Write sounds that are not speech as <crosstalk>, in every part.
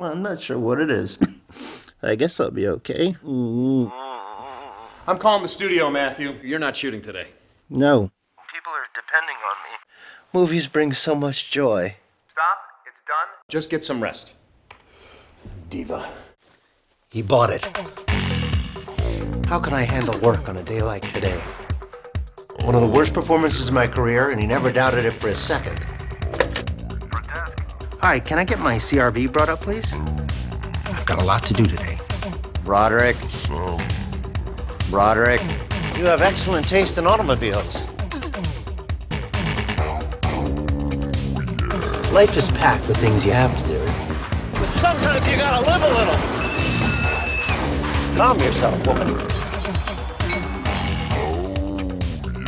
I'm not sure what it is. I guess I'll be okay. Mm, I'm calling the studio, Matthew. You're not shooting today. No. People are depending on me. Movies bring so much joy. Stop. It's done. Just get some rest. Diva. He bought it. How can I handle work on a day like today? One of the worst performances of my career, and he never doubted it for a second. Hi, can I get my CRV brought up, please? I've got a lot to do today. Roderick. Roderick. You have excellent taste in automobiles. Life is packed with things you have to do. But sometimes you gotta live a little. Calm yourself, woman.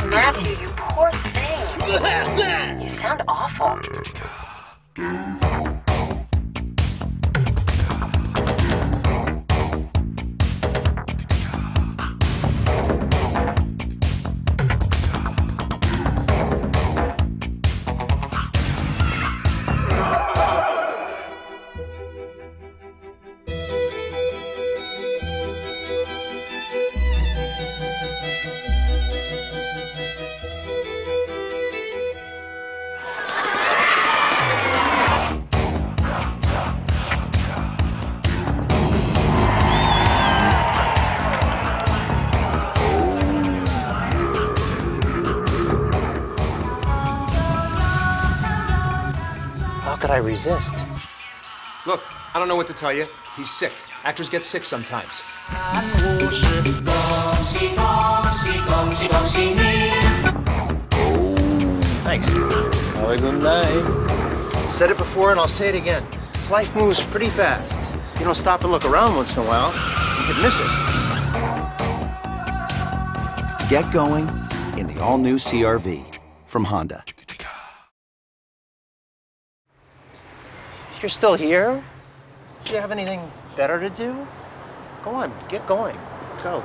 Matthew, you poor thing. <laughs> you sound awful. Could I resist? Look, I don't know what to tell you. He's sick. Actors get sick sometimes. Thanks. Have a good night. Said it before and I'll say it again. Life moves pretty fast. If you don't stop and look around once in a while, you could miss it. Get going in the all new CRV from Honda. You're still here? Do you have anything better to do? Go on, get going. Go.